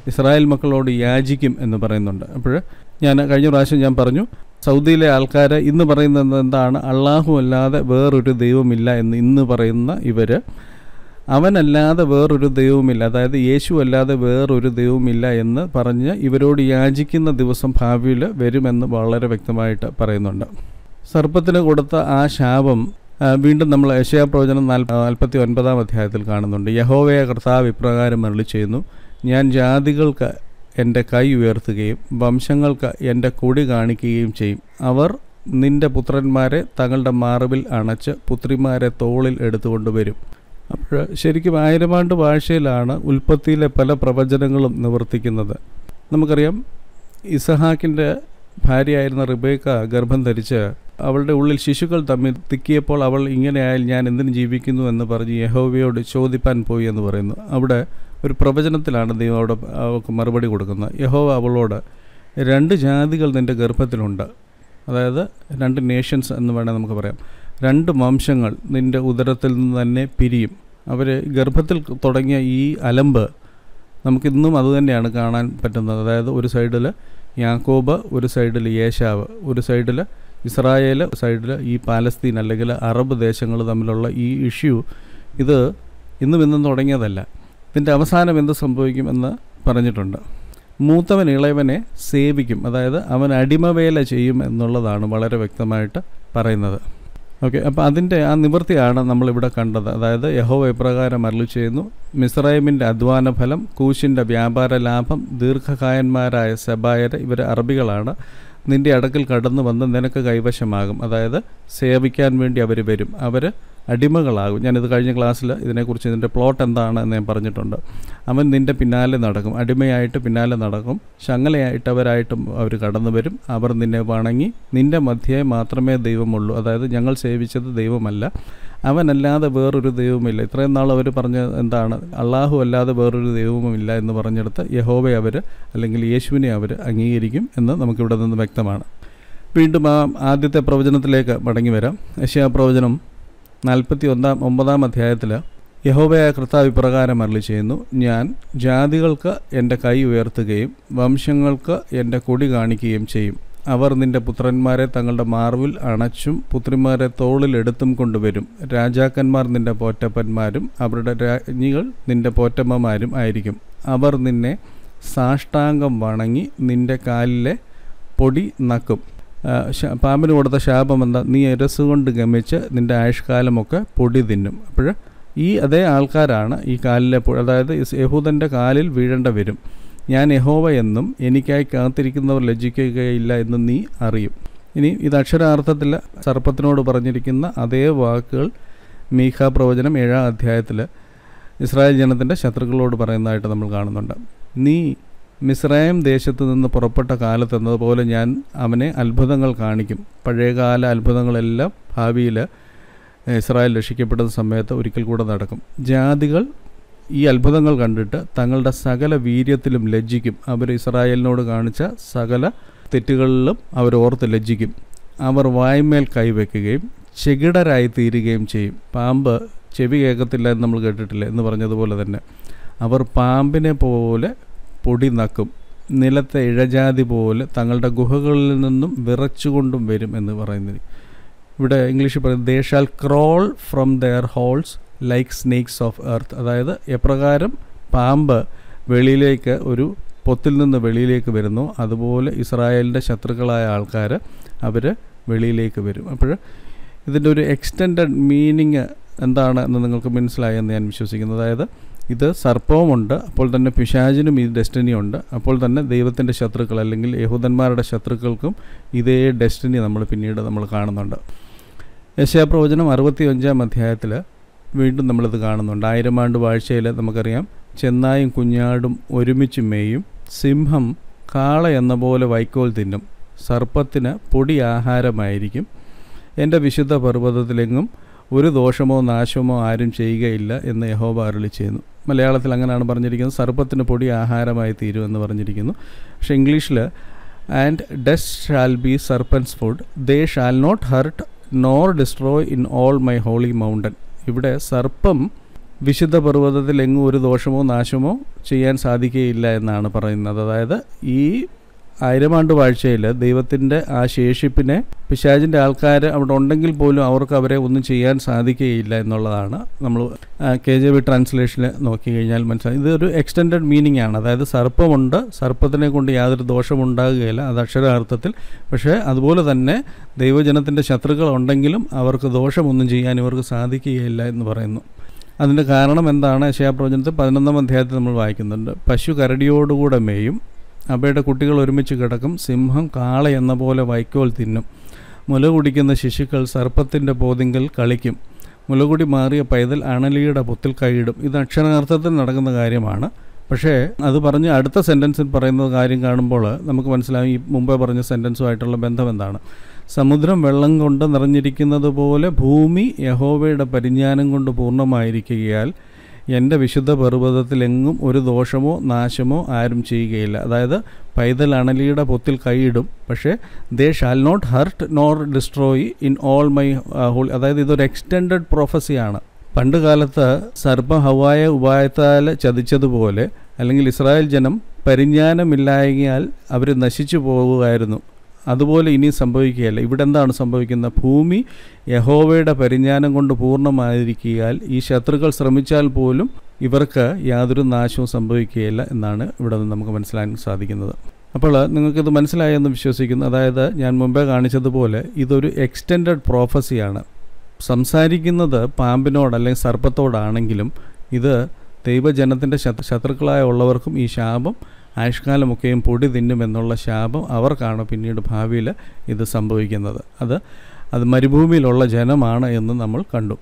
ഇസ്രായേൽ മക്കളോട് യാചിക്കും എന്ന് പറയുന്നുണ്ട്. അപ്പോൾ ഞാൻ കഴിഞ്ഞ പ്രാവശ്യം ഞാൻ പറഞ്ഞു സൗദിയിലെ ആൾക്കാർ ഇന്ന് പറയുന്നത് എന്താണ്? അള്ളാഹു അല്ലാതെ വേറൊരു ദൈവമില്ല എന്ന് ഇന്ന് പറയുന്ന ഇവർ അവനല്ലാതെ വേറൊരു ദൈവവുമില്ല അതായത് യേശു അല്ലാതെ വേറൊരു ദൈവവുമില്ല എന്ന് പറഞ്ഞ് ഇവരോട് യാചിക്കുന്ന ദിവസം ഭാവിയിൽ വരുമെന്ന് വളരെ വ്യക്തമായിട്ട് പറയുന്നുണ്ട്. സർപ്പത്തിന് കൊടുത്ത ആ ശാപം വീണ്ടും നമ്മൾ യശയാ പ്രവചനം നാൽപ്പത്തി ഒൻപതാം അധ്യായത്തിൽ കാണുന്നുണ്ട്. യഹോവയ കർത്താവ് ഇപ്രകാരം മരളി ചെയ്യുന്നു ഞാൻ ജാതികൾക്ക് എന്റെ കൈ ഉയർത്തുകയും വംശങ്ങൾക്ക് എന്റെ കൊടി കാണിക്കുകയും ചെയ്യും. അവർ നിന്റെ പുത്രന്മാരെ തങ്ങളുടെ മാർബിൽ അണച്ച് പുത്രിമാരെ തോളിൽ എടുത്തുകൊണ്ടുവരും അപ്പോൾ ശരിക്കും ആയിരമാണ്ട് ഭാഷയിലാണ് ഉൽപ്പത്തിയിലെ പല പ്രവചനങ്ങളും നിവർത്തിക്കുന്നത്. നമുക്കറിയാം ഇസഹാക്കിന്റെ ഭാര്യയായിരുന്ന റിബേക്ക ഗർഭം ധരിച്ച് അവളുടെ ഉള്ളിൽ ശിശുക്കൾ തമ്മിൽ തിക്കിയപ്പോൾ അവൾ ഇങ്ങനെയായാൽ ഞാൻ എന്തിനു ജീവിക്കുന്നു എന്ന് പറഞ്ഞ് യഹോവയോട് ചോദിപ്പാൻ പോയി എന്ന് പറയുന്നു. അവിടെ ഒരു പ്രവചനത്തിലാണ് ദൈവം അവിടെ അവൾക്ക് മറുപടി കൊടുക്കുന്നത്. യഹോവ അവളോട് രണ്ട് ജാതികൾ നിന്റെ ഗർഭത്തിലുണ്ട്. അതായത് രണ്ട് നേഷൻസ് എന്ന് വേണേൽ നമുക്ക് പറയാം. രണ്ട് വംശങ്ങൾ നിന്റെ ഉദരത്തിൽ നിന്ന് തന്നെ പിരിയും. അവർ ഗർഭത്തിൽ തുടങ്ങിയ ഈ അലമ്പ് നമുക്കിന്നും അതുതന്നെയാണ് കാണാൻ പറ്റുന്നത്. അതായത് ഒരു സൈഡിൽ യാക്കോബ് ഒരു സൈഡിൽ യേശാവ് ഒരു സൈഡിൽ ഇസ്രായേൽ സൈഡിൽ ഈ പാലസ്തീൻ അല്ലെങ്കിൽ അറബ് ദേശങ്ങൾ തമ്മിലുള്ള ഈ ഇഷ്യൂ ഇത് ഇന്നും ഇന്നും തുടങ്ങിയതല്ല. ഇതിന്റെ അവസാനം എന്ത് സംഭവിക്കുമെന്ന് പറഞ്ഞിട്ടുണ്ട്. മൂത്തവൻ ഇളയവനെ സേവിക്കും. അതായത് അവൻ അടിമവേല ചെയ്യും എന്നുള്ളതാണ് വളരെ വ്യക്തമായിട്ട് പറയുന്നത്. ഓക്കെ അപ്പോൾ അതിന്റെ ആ നിവൃത്തിയാണ് നമ്മളിവിടെ കണ്ടത്. അതായത് യഹോവ ഇപ്രകാരം അരളി ചെയ്യുന്നു. മിസ്രൈമിന്റെ അധ്വാന ഫലം കൂശിന്റെ വ്യാപാര ലാഭം ദീർഘകായന്മാരായ സെബായർ ഇവർ അറബികളാണ്. നിന്റെ അടക്കിൽ കടന്നു വന്ന് നിനക്ക് കൈവശമാകും. അതായത് സേവിക്കാൻ വേണ്ടി അവർ വരും. അവർ അടിമകളാകും. ഞാനിത് കഴിഞ്ഞ ക്ലാസ്സിൽ ഇതിനെക്കുറിച്ച് ഇതിന്റെ പ്ലോട്ട് എന്താണ് എന്ന് ഞാൻ പറഞ്ഞിട്ടുണ്ട്. അവൻ നിന്റെ പിന്നാലെ നടക്കും. അടിമയായിട്ട് പിന്നാലെ നടക്കും. ശങ്ങലയായിട്ടവരായിട്ടും അവർ കടന്നു വരും. അവർ നിന്നെ വണങ്ങി നിന്റെ മധ്യേ മാത്രമേ ദൈവമുള്ളൂ. അതായത് ഞങ്ങൾ സേവിച്ചത് ദൈവമല്ല. അവനല്ലാതെ വേറൊരു ദൈവവുമില്ല. ഇത്രയും നാൾ അവർ പറഞ്ഞ എന്താണ്? അള്ളാഹു അല്ലാതെ വേറൊരു ദൈവവുമില്ല എന്ന് പറഞ്ഞെടുത്ത് യഹോവയെ അവർ അല്ലെങ്കിൽ യേശുവിനെ അവർ അംഗീകരിക്കും എന്ന് നമുക്കിവിടെ നിന്ന് വ്യക്തമാണ്. വീണ്ടും ആ ആദ്യത്തെ പ്രവചനത്തിലേക്ക് മടങ്ങി വരാം. യശയാ പ്രവചനം നാൽപ്പത്തി ഒന്നാം ഒമ്പതാം അധ്യായത്തിൽ യഹോബയായ കർത്താവ് ഇപ്രകാരം അരളി ചെയ്യുന്നു ഞാൻ ജാതികൾക്ക് എന്റെ കൈ ഉയർത്തുകയും വംശങ്ങൾക്ക് എന്റെ കൊടി കാണിക്കുകയും ചെയ്യും. അവർ നിന്റെ പുത്രന്മാരെ തങ്ങളുടെ മാർവിൽ അണച്ചും പുത്രിമാരെ തോളിൽ എടുത്തും കൊണ്ടുവരും. രാജാക്കന്മാർ നിന്റെ പോറ്റപ്പന്മാരും അവരുടെ രാജ്ഞികൾ നിന്റെ പോറ്റമ്മമാരും ആയിരിക്കും. അവർ നിന്നെ സാഷ്ടാംഗം വണങ്ങി നിന്റെ കാലിലെ പൊടി നക്കും. പാമ്പിന് കൊടുത്ത ശാപം എന്താ നീ എരസ് കൊണ്ട് ഗമിച്ച് നിന്റെ ആയുഷ്കാലമൊക്കെ പൊടി തിന്നും. അപ്പോൾ ഈ അതേ ആൾക്കാരാണ് ഈ കാലിലെ അതായത് യഹൂദന്റെ കാലിൽ വീഴേണ്ട വരും. ഞാൻ യഹോവ എന്നും എനിക്കായി കാത്തിരിക്കുന്നവർ ലജ്ജിക്കുകയില്ല എന്നും നീ അറിയും. ഇനി ഇത് അക്ഷരാർത്ഥത്തിൽ സർപ്പത്തിനോട് പറഞ്ഞിരിക്കുന്ന അതേ വാക്കുകൾ മീഖ പ്രവചനം ഏഴാം അധ്യായത്തിൽ ഇസ്രായേൽ ജനത്തിന്റെ ശത്രുക്കളോട് പറയുന്നതായിട്ട് നമ്മൾ കാണുന്നുണ്ട്. നീ മിസ്രൈം ദേശത്തു നിന്ന് പുറപ്പെട്ട കാലത്ത് എന്നതുപോലെ ഞാൻ അവനെ അത്ഭുതങ്ങൾ കാണിക്കും. പഴയകാല അത്ഭുതങ്ങളെല്ലാം ഭാവിയിൽ ഇസ്രായേൽ രക്ഷിക്കപ്പെടുന്ന സമയത്ത് ഒരിക്കൽ കൂടെ നടക്കും. ജാതികൾ ഈ അത്ഭുതങ്ങൾ കണ്ടിട്ട് തങ്ങളുടെ സകല വീര്യത്തിലും ലജ്ജിക്കും. അവർ ഇസ്രായേലിനോട് കാണിച്ച സകല തെറ്റുകളിലും അവർ ഓർത്ത് ലജ്ജിക്കും. അവർ വായ്മേൽ കൈവയ്ക്കുകയും ചെകിടരായി തീരുകയും ചെയ്യും. പാമ്പ് ചെവി കേൾക്കത്തില്ല എന്ന് നമ്മൾ കേട്ടിട്ടില്ല? എന്ന് പറഞ്ഞതുപോലെ തന്നെ. അവർ പാമ്പിനെ പോലെ പൊടി നക്കും. നിലത്തെ ഇഴജാതി പോലെ തങ്ങളുടെ ഗുഹകളിൽ നിന്നും വിറച്ചുകൊണ്ടും വരും എന്ന് പറയുന്നത്. ഇവിടെ ഇംഗ്ലീഷിൽ പറയുന്നത് they shall crawl from their holes like snakes of earth അതായത് എപ്രകാരം പാമ്പ് വെളിയിലേക്ക് ഒരു പൊത്തിൽ നിന്ന് വെളിയിലേക്ക് വരുന്നു. അതുപോലെ ഇസ്രായേലിന്റെ ശത്രുക്കളായ ആൾക്കാർ അവർ വെളിയിലേക്ക് വരും. അപ്പോൾ ഇതിന്റെ ഒരു എക്സ്റ്റെൻഡ് മീനിങ് എന്താണ് എന്ന് നിങ്ങൾക്ക് മനസ്സിലായെന്ന് ഞാൻ വിശ്വസിക്കുന്നു. അതായത് ഇത് സർപ്പവുമുണ്ട് അപ്പോൾ തന്നെ പിശാചിനും ഈ ഡെസ്റ്റിനി ഉണ്ട് അപ്പോൾ തന്നെ ദൈവത്തിന്റെ ശത്രുക്കൾ അല്ലെങ്കിൽ യഹൂദന്മാരുടെ ശത്രുക്കൾക്കും ഇതേ ഡെസ്റ്റിനി നമ്മൾ പിന്നീട് നമ്മൾ കാണുന്നുണ്ട്. യശാപ്രവചനം അറുപത്തി അഞ്ചാം അധ്യായത്തിൽ വീണ്ടും നമ്മളിത് കാണുന്നുണ്ട്. ആയിരം ആണ്ട് വാഴ്ചയിൽ നമുക്കറിയാം ചെന്നായും കുഞ്ഞാടും ഒരുമിച്ച് മേയും സിംഹം കാള എന്ന പോലെ വൈക്കോൽ തിന്നും സർപ്പത്തിന് പൊടി ആഹാരമായിരിക്കും. എന്റെ വിശുദ്ധ പർവതത്തിലെങ്ങും ഒരു ദോഷമോ നാശമോ ആരും ചെയ്യുകയില്ല എന്ന് യഹോബ അരുളി ചെയ്യുന്നു മലയാളത്തിൽ അങ്ങനെയാണ് പറഞ്ഞിരിക്കുന്നത്. സർപ്പത്തിന് പൊടി ആഹാരമായി തീരുമെന്ന് പറഞ്ഞിരിക്കുന്നു. പക്ഷേ ഇംഗ്ലീഷിൽ and dust shall be serpent's food they shall not hurt nor destroy in all my holy mountain ഇവിടെ സർപ്പം വിശുദ്ധ പർവതത്തിൽ എങ്ങും ഒരു ദോഷമോ നാശമോ ചെയ്യാൻ സാധിക്കുകയില്ല എന്നാണ് പറയുന്നത്. അതായത് ഈ ആയിരം ആണ്ട് വാഴ്ചയിൽ ദൈവത്തിന്റെ ആ ശേഷിപ്പിനെ പിശാചിന്റെ ആൾക്കാർ അവിടെ ഉണ്ടെങ്കിൽ പോലും അവർക്ക് അവരെ ഒന്നും ചെയ്യാൻ സാധിക്കുകയില്ല എന്നുള്ളതാണ് നമ്മൾ കെ ജെ വി ട്രാൻസ്ലേഷനിൽ നോക്കി കഴിഞ്ഞാൽ മനസ്സിലായി ഇതൊരു എക്സ്റ്റെൻഡഡ് മീനിങ് ആണ്. അതായത് സർപ്പമുണ്ട് സർപ്പത്തിനെ കൊണ്ട് യാതൊരു ദോഷമുണ്ടാകുകയില്ല അത് അക്ഷരാർത്ഥത്തിൽ. പക്ഷേ അതുപോലെ തന്നെ ദൈവജനത്തിന്റെ ശത്രുക്കൾ ഉണ്ടെങ്കിലും അവർക്ക് ദോഷമൊന്നും ചെയ്യാൻ ഇവർക്ക് സാധിക്കുകയില്ല എന്ന് പറയുന്നു. അതിന്റെ കാരണം എന്താണ്? ശയാപ്രവചനത്തിൽ പതിനൊന്നാം അധ്യായത്തിൽ നമ്മൾ വായിക്കുന്നുണ്ട്. പശു കരടിയോടുകൂടെ മേയും അവയുടെ കുട്ടികൾ ഒരുമിച്ച് കിടക്കും. സിംഹം കാള എന്ന പോലെ വൈക്കോൽ തിന്നും. മുല കുടിക്കുന്ന ശിശുക്കൾ സർപ്പത്തിന്റെ പോതിങ്കൽ കളിക്കും. മുലകുടി മാറിയ പൈതൽ അണലിയുടെ പൊത്തിൽ കൈയിടും. ഇത് അക്ഷരാർത്ഥത്തിൽ നടക്കുന്ന കാര്യമാണ്. പക്ഷേ അത് പറഞ്ഞ് അടുത്ത സെന്റൻസിൽ പറയുന്ന കാര്യം കാണുമ്പോൾ നമുക്ക് മനസ്സിലാവും ഈ മുമ്പേ പറഞ്ഞ സെന്റൻസുമായിട്ടുള്ള ബന്ധം എന്താണ്. സമുദ്രം വെള്ളം കൊണ്ട് നിറഞ്ഞിരിക്കുന്നത് പോലെ ഭൂമി യഹോവയുടെ പരിജ്ഞാനം കൊണ്ട് പൂർണമായിരിക്കുകയാൽ എന്റെ വിശുദ്ധ പർവതത്തിലെങ്ങും ഒരു ദോഷമോ നാശമോ ആരും ചെയ്യുകയില്ല. അതായത് പൈതൽ അണലിയുടെ പൊത്തിൽ കൈയിടും പക്ഷേ they shall not hurt nor destroy in all my hole അതായത് ഇതൊരു എക്സ്റ്റെൻഡഡ് പ്രൊഫസിയാണ്. പണ്ട് കാലത്ത് സർപ്പം ഹവായ ഉപായത്താൽ ചതിച്ചതുപോലെ അല്ലെങ്കിൽ ഇസ്രായേൽ ജനം പരിജ്ഞാനമില്ലായകയാൽ അവർ നശിച്ചു പോകുമായിരുന്നു. അതുപോലെ ഇനി സംഭവിക്കുകയല്ല. ഇവിടെ എന്താണ് സംഭവിക്കുന്നത് ഭൂമി യഹോവയുടെ പരിജ്ഞാനം കൊണ്ട് പൂർണമായിരിക്കിയാൽ ഈ ശത്രുക്കൾ ശ്രമിച്ചാൽ പോലും ഇവർക്ക് യാതൊരു നാശവും സംഭവിക്കുകയില്ല എന്നാണ് ഇവിടെ നിന്ന് നമുക്ക് മനസ്സിലാക്കാൻ സാധിക്കുന്നത്. അപ്പോൾ നിങ്ങൾക്കിത് മനസ്സിലായെന്ന് വിശ്വസിക്കുന്നു. അതായത് ഞാൻ മുമ്പേ കാണിച്ചതുപോലെ ഇതൊരു എക്സ്റ്റെൻഡഡ് പ്രോഫസിയാണ് സംസാരിക്കുന്നത് പാമ്പിനോട് അല്ലെങ്കിൽ സർപ്പത്തോടാണെങ്കിലും ഇത് ദൈവജനത്തിന്റെ ശത്രു ശത്രുക്കളായ ഉള്ളവർക്കും ഈ ശാപം ആയുഷ്കാലമൊക്കെയും പൊടി തിന്നുമെന്നുള്ള ശാപം അവർക്കാണ് പിന്നീട് ഭാവിയിൽ ഇത് സംഭവിക്കുന്നത്. അത് അത് മരുഭൂമിയിലുള്ള ജനമാണ് എന്ന് നമ്മൾ കണ്ടു.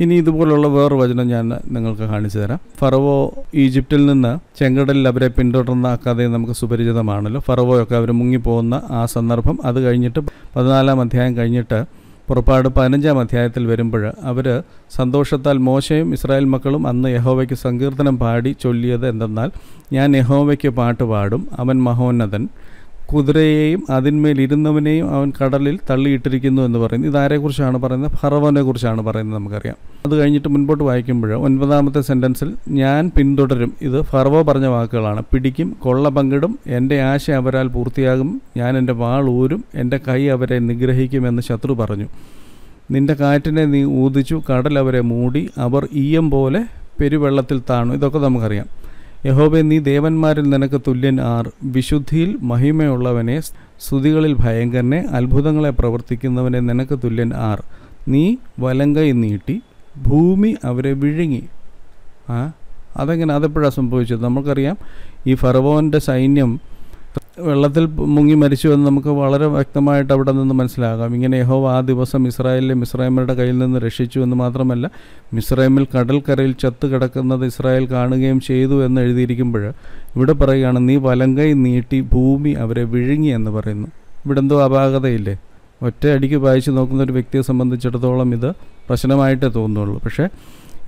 ഇനി ഇതുപോലുള്ള വേറൊരു വചനം ഞാൻ നിങ്ങൾക്ക് കാണിച്ചു തരാം. ഫറവോ ഈജിപ്തിൽ നിന്ന് ചെങ്കടലിൽ അവരെ പിന്തുടർന്ന ആ കഥയും നമുക്ക് സുപരിചിതമാണല്ലോ. ഫറവോയൊക്കെ അവർ മുങ്ങിപ്പോകുന്ന ആ സന്ദർഭം അത് കഴിഞ്ഞിട്ട് പതിനാലാം അധ്യായം കഴിഞ്ഞിട്ട് പുറപ്പാട് പതിനഞ്ചാം അധ്യായത്തിൽ വരുമ്പോൾ അവർ സന്തോഷത്താൽ മോശയും ഇസ്രായേൽ മക്കളും അന്ന് യഹോവയ്ക്ക് സങ്കീർത്തനം പാടി ചൊല്ലിയത് എന്തെന്നാൽ ഞാൻ യഹോവയ്ക്ക് പാട്ട് പാടും അവൻ മഹോന്നതൻ. കുതിരയെയും അതിന്മേൽ ഇരുന്നവനെയും അവൻ കടലിൽ തള്ളിയിട്ടിരിക്കുന്നു എന്ന് പറയുന്നു. ഇതാരെക്കുറിച്ചാണ് പറയുന്നത്? ഫറവനെ കുറിച്ചാണ് പറയുന്നത് നമുക്കറിയാം. അത് കഴിഞ്ഞിട്ട് മുൻപോട്ട് വായിക്കുമ്പോൾ ഒൻപതാമത്തെ സെന്റൻസിൽ ഞാൻ പിന്തുടരും. ഇത് ഫറവ പറഞ്ഞ വാക്കുകളാണ്. പിടിക്കും കൊള്ള പങ്കിടും എന്റെ ആശ അവരാൽ പൂർത്തിയാകും ഞാൻ എന്റെ വാൾ ഊരും എന്റെ കൈ അവരെ നിഗ്രഹിക്കുമെന്ന് ശത്രു പറഞ്ഞു. നിന്റെ കാറ്റിനെ നീ ഊതിച്ചു കടൽ അവരെ മൂടി അവർ ഈയം പോലെ പെരുവെള്ളത്തിൽ താണു. ഇതൊക്കെ നമുക്കറിയാം. യഹോബെ നീ ദേവന്മാരിൽ നിനക്ക് തുല്യൻ ആർ. വിശുദ്ധിയിൽ മഹിമയുള്ളവനെ സ്തുതികളിൽ ഭയങ്കരനെ അത്ഭുതങ്ങളെ പ്രവർത്തിക്കുന്നവനെ നിനക്ക് തുല്യൻ ആർ. നീ വലങ്കൈ നീട്ടി ഭൂമി അവരെ വിഴുങ്ങി. ആ അതെങ്ങനെ അതെപ്പോഴാണ് സംഭവിച്ചത്? നമുക്കറിയാം ഈ ഫറവോന്റെ സൈന്യം വെള്ളത്തിൽ മുങ്ങി മരിച്ചു എന്ന് നമുക്ക് വളരെ വ്യക്തമായിട്ട് അവിടെ നിന്ന് മനസ്സിലാകാം. ഇങ്ങനെ യഹോവ ആ ദിവസം ഇസ്രായേലിലെ മിസ്രൈമരുടെ കയ്യിൽ നിന്ന് രക്ഷിച്ചു എന്ന് മാത്രമല്ല മിസ്രൈമിൽ കടൽക്കരയിൽ ചത്തു കിടക്കുന്നത് ഇസ്രായേൽ കാണുകയും ചെയ്തു എന്ന് എഴുതിയിരിക്കുമ്പോൾ ഇവിടെ പറയുകയാണ് നീ വലങ്കൈ നീട്ടി ഭൂമി അവരെ വിഴുങ്ങി എന്ന് പറയുന്നു. ഇവിടെ എന്തോ അപാകതയില്ലേ? ഒറ്റ അടിക്ക് വായിച്ച് നോക്കുന്ന ഒരു വ്യക്തിയെ സംബന്ധിച്ചിടത്തോളം ഇത് പ്രശ്നമായിട്ടേ തോന്നുള്ളൂ. പക്ഷേ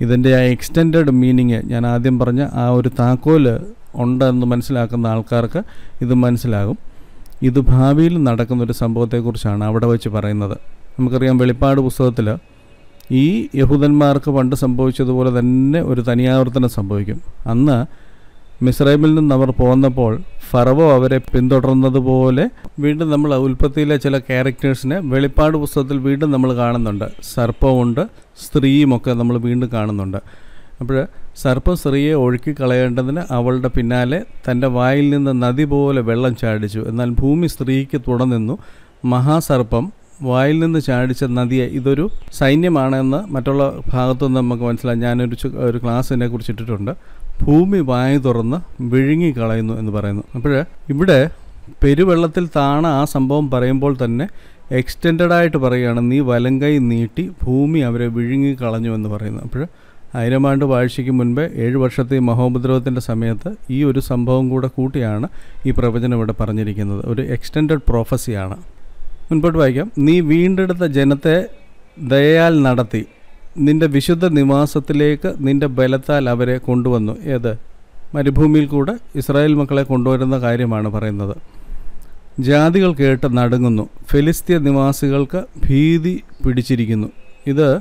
ഇതിന്റെ ആ എക്സ്റ്റെൻഡ് മീനിങ് ഞാൻ ആദ്യം പറഞ്ഞ ആ ഒരു താക്കോൽ ഉണ്ടെന്ന് മനസ്സിലാക്കുന്ന ആൾക്കാർക്ക് ഇത് മനസ്സിലാകും. ഇത് ഭാവിയിൽ നടക്കുന്ന ഒരു സംഭവത്തെക്കുറിച്ചാണ് അവിടെ വെച്ച് പറയുന്നത്. നമുക്കറിയാം വെളിപ്പാട് പുസ്തകത്തിൽ ഈ യഹൂദന്മാർക്ക് പണ്ട് സംഭവിച്ചതുപോലെ തന്നെ ഒരു തനിയാവർത്തനം സംഭവിക്കും. അന്ന് മിസ്രൈമിൽ നിന്ന് അവർ പോന്നപ്പോൾ ഫറവോ അവരെ പിന്തുടർന്നതുപോലെ വീണ്ടും നമ്മൾ ഉൽപ്പത്തിയിലെ ചില ക്യാരക്ടേഴ്സിനെ വെളിപ്പാട് പുസ്തകത്തിൽ വീണ്ടും നമ്മൾ കാണുന്നുണ്ട്. സർപ്പമുണ്ട് സ്ത്രീയുമൊക്കെ നമ്മൾ വീണ്ടും കാണുന്നുണ്ട്. അപ്പോൾ സർപ്പം സ്ത്രീയെ ഒഴുക്കി കളയേണ്ടതിന് അവളുടെ പിന്നാലെ തന്റെ വായിൽ നിന്ന് നദി പോലെ വെള്ളം ചാടിച്ചു. എന്നാൽ ഭൂമി സ്ത്രീക്ക് തുടർന്നു മഹാസർപ്പം വായിൽ നിന്ന് ചാടിച്ച നദിയെ ഇതൊരു സൈന്യമാണെന്ന് മറ്റുള്ള ഭാഗത്തുനിന്ന് നമുക്ക് മനസ്സിലായി. ഞാനൊരു ഒരു ക്ലാസ്സിനെ കുറിച്ച് ഇട്ടിട്ടുണ്ട്. ഭൂമി വായു തുറന്ന് വിഴുങ്ങി കളയുന്നു എന്ന് പറയുന്നു. അപ്പോൾ ഇവിടെ പെരുവെള്ളത്തിൽ താണ ആ സംഭവം പറയുമ്പോൾ തന്നെ എക്സ്റ്റെൻഡഡ് ആയിട്ട് പറയുകയാണ് നീ വലങ്കൈ നീട്ടി ഭൂമി അവരെ വിഴുങ്ങി കളഞ്ഞു എന്ന് പറയുന്നു. അപ്പോൾ ആയിരം ആണ്ട് വാഴ്ചയ്ക്ക് മുൻപേ ഏഴ് വർഷത്തെ മഹോപദ്രവത്തിന്റെ സമയത്ത് ഈ ഒരു സംഭവം കൂടെ കൂട്ടിയാണ് ഈ പ്രവചനം ഇവിടെ പറഞ്ഞിരിക്കുന്നത്. ഒരു എക്സ്റ്റെൻഡഡ് പ്രോഫസിയാണ് മുൻപോട്ട് വായിക്കാം. നീ വീണ്ടെടുത്ത ജനത്തെ ദയയാൽ നടത്തി. നിന്റെ വിശുദ്ധ നിവാസത്തിലേക്ക് നിന്റെ ബലത്താൽ അവരെ കൊണ്ടുവന്നു. ഏത്? മരുഭൂമിയിൽ കൂടെ ഇസ്രായേൽ മക്കളെ കൊണ്ടുവരുന്ന കാര്യമാണ് പറയുന്നത്. ജാതികൾ കേട്ട് നടുങ്ങുന്നു. ഫെലിസ്തീയ നിവാസികൾക്ക് ഭീതി പിടിച്ചിരിക്കുന്നു. ഇത്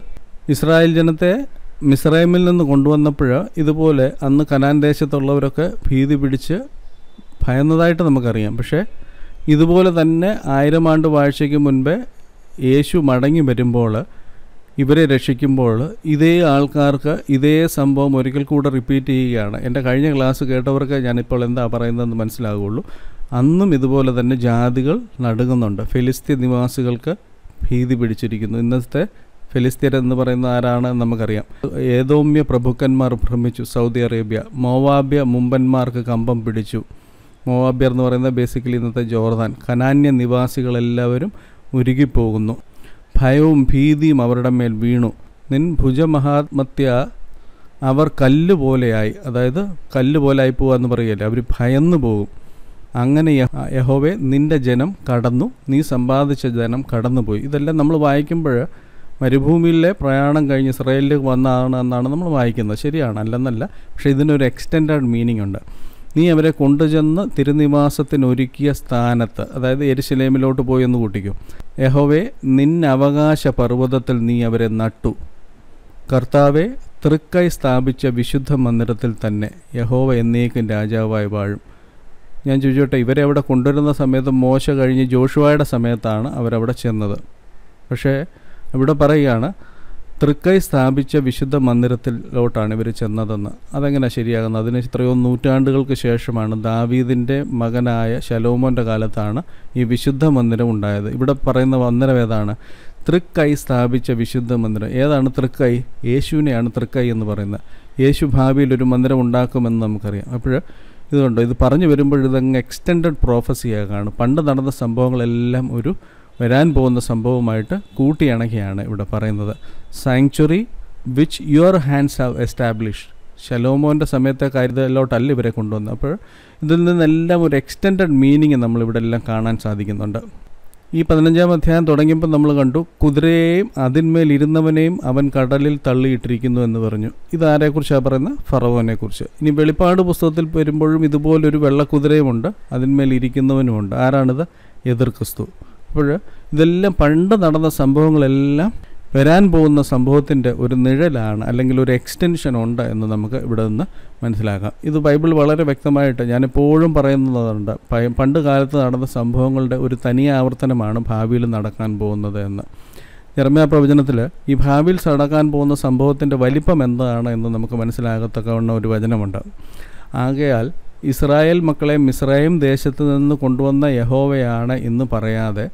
ഇസ്രായേൽ ജനത്തെ മിസ്രൈമിൽ നിന്ന് കൊണ്ടുവന്നപ്പോൾ ഇതുപോലെ അന്ന് കനാൻ ദേശത്തുള്ളവരൊക്കെ ഭീതി പിടിച്ച് ഭയന്നതായിട്ട് നമുക്കറിയാം. പക്ഷേ ഇതുപോലെ തന്നെ ആയിരം ആണ്ട് വാഴ്ചയ്ക്ക് മുൻപേ യേശു മടങ്ങി വരുമ്പോൾ ഇവരെ രക്ഷിക്കുമ്പോൾ ഇതേ ആൾക്കാർക്ക് ഇതേ സംഭവം ഒരിക്കൽ കൂടെ റിപ്പീറ്റ് ചെയ്യുകയാണ്. എന്റെ കഴിഞ്ഞ ക്ലാസ് കേട്ടവർക്ക് ഞാനിപ്പോൾ എന്താ പറയുന്നതെന്ന് മനസ്സിലാകുള്ളൂ അന്നും ഇതുപോലെ തന്നെ ജാതികൾ നടുങ്ങുന്നുണ്ട്. ഫിലിസ്തീൻ നിവാസികൾക്ക് ഭീതി പിടിച്ചിരിക്കുന്നു. ഇന്നത്തെ ഫെലിസ്തീൻ എന്ന് പറയുന്ന ആരാണ് നമുക്കറിയാം. ഏതോമ്യ പ്രഭുക്കന്മാർ ഭ്രമിച്ചു സൗദി അറേബ്യ. മോവാബ്യ മുമ്പന്മാർക്ക് കമ്പം പിടിച്ചു. മോവാബ്യർ എന്ന് പറയുന്നത് ബേസിക്കലി ഇന്നത്തെ ജോർദാൻ. കനാന്യ നിവാസികളെല്ലാവരും ഉരുകിപ്പോകുന്നു. ഭയവും ഭീതിയും അവരുടെ മേൽ വീണു. നിൻ ഭുജമഹാത്മത്യ അവർ കല്ല് പോലെയായി അതായത് കല്ല് പോലെയായി പോവുക എന്ന് പറയുകയല്ലേ അവർ ഭയന്നു പോകും. അങ്ങനെ യഹോവെ നിന്റെ ജനം കടന്നു. നീ സമ്പാദിച്ച ജനം കടന്നുപോയി. ഇതെല്ലാം നമ്മൾ വായിക്കുമ്പോൾ മരുഭൂമിയിലെ പ്രയാണം കഴിഞ്ഞ് ഇസ്രയേലിലേക്ക് വന്നതാണ് എന്നാണ് നമ്മൾ വായിക്കുന്നത്. ശരിയാണ് അല്ലെന്നല്ല. പക്ഷേ ഇതിനൊരു എക്സ്റ്റെൻഡഡ് മീനിങ് ഉണ്ട്. നീ അവരെ കൊണ്ടുചെന്ന് തിരുനിവാസത്തിനൊരുക്കിയ സ്ഥാനത്ത് അതായത് എരിശിലേമിലോട്ട് പോയി എന്ന് കൂട്ടിക്കും. നിൻ അവകാശ പർവതത്തിൽ നീ അവരെ നട്ടു. കർത്താവെ തൃക്കൈ സ്ഥാപിച്ച വിശുദ്ധ മന്ദിരത്തിൽ തന്നെ യഹോവ എന്നേക്കും രാജാവായി വാഴും. ഞാൻ ചോദിച്ചോട്ടെ ഇവരെ അവിടെ കൊണ്ടുവരുന്ന സമയത്ത് മോശ കഴിഞ്ഞ് ജോഷുവായുടെ സമയത്താണ് അവരവിടെ ചെന്നത്. പക്ഷേ ഇവിടെ പറയുകയാണ് തൃക്കൈ സ്ഥാപിച്ച വിശുദ്ധ മന്ദിരത്തിലോട്ടാണ് ഇവർ ചെന്നതെന്ന്. അതെങ്ങനെ ശരിയാകുന്നത് അതിന് എത്രയോ നൂറ്റാണ്ടുകൾക്ക് ശേഷമാണ് ദാവീദിന്റെ മകനായ ശലോമോന്റെ കാലത്താണ് ഈ വിശുദ്ധ മന്ദിരം ഉണ്ടായത്. ഇവിടെ പറയുന്ന മന്ദിരം ഏതാണ്? തൃക്കൈ സ്ഥാപിച്ച വിശുദ്ധ മന്ദിരം. ഏതാണ് തൃക്കൈ? യേശുവിനെയാണ് തൃക്കൈ എന്ന് പറയുന്നത്. യേശു ഭാവിയിൽ ഒരു മന്ദിരം ഉണ്ടാക്കുമെന്ന് നമുക്കറിയാം. അപ്പോൾ ഇതുകൊണ്ട് ഇത് പറഞ്ഞു വരുമ്പോൾ ഇതങ്ങ് എക്സ്റ്റെൻഡഡ് പ്രോഫസിയാകാണ് പണ്ട് നടന്ന സംഭവങ്ങളെല്ലാം ഒരു വരാൻ പോകുന്ന സംഭവവുമായിട്ട് കൂട്ടിയിണക്കിയാണ് ഇവിടെ പറയുന്നത്. Sanctuary which your hands have establish ശലോമോന്റെ സമയത്തെ കാര്യത്തിലോട്ടല്ല ഇവരെ കൊണ്ടുവന്നത്. അപ്പോൾ ഇതിൽ നിന്നെല്ലാം ഒരു എക്സ്റ്റെൻഡഡ് മീനിങ് നമ്മളിവിടെ എല്ലാം കാണാൻ സാധിക്കുന്നുണ്ട്. ഈ പതിനഞ്ചാം അധ്യായം തുടങ്ങിയപ്പോൾ നമ്മൾ കണ്ടു കുതിരയെയും അതിന്മേൽ ഇരുന്നവനെയും അവൻ കടലിൽ തള്ളിയിട്ടിരിക്കുന്നു എന്ന് പറഞ്ഞു. ഇതാരെക്കുറിച്ചാണ് പറയുന്നത്? ഫറവോനെക്കുറിച്ച്. ഇനി വെളിപ്പാട് പുസ്തകത്തിൽ വരുമ്പോഴും ഇതുപോലൊരു വെള്ളക്കുതിരയുമുണ്ട് അതിന്മേൽ ഇരിക്കുന്നവനുമുണ്ട്. ആരാണിത്? എതിർ ക്രിസ്തു. അപ്പോൾ ഇതെല്ലാം പണ്ട് നടന്ന സംഭവങ്ങളെല്ലാം വരാൻ പോകുന്ന സംഭവത്തിന്റെ ഒരു നിഴലാണ് അല്ലെങ്കിൽ ഒരു എക്സ്റ്റൻഷൻ ഉണ്ട് എന്ന് നമുക്ക് ഇവിടെ നിന്ന് മനസ്സിലാക്കാം. ഇത് ബൈബിൾ വളരെ വ്യക്തമായിട്ട് ഞാനെപ്പോഴും പറയുന്നതുണ്ട്. പണ്ട് കാലത്ത് നടന്ന സംഭവങ്ങളുടെ ഒരു തനിയ ആവർത്തനമാണ് ഭാവിയിൽ നടക്കാൻ പോകുന്നത് എന്ന്. ജർമ്മ പ്രവചനത്തിൽ ഈ ഭാവിയിൽ നടക്കാൻ പോകുന്ന സംഭവത്തിന്റെ വലിപ്പം എന്താണ് എന്ന് നമുക്ക് മനസ്സിലാകത്തക്കവണ്ണ ഒരു വചനമുണ്ട്. ആകയാൽ ഇസ്രായേൽ മക്കളെ മിസ്രൈം ദേശത്ത് നിന്ന് കൊണ്ടുവന്ന യഹോവയാണ് എന്ന് പറയാതെ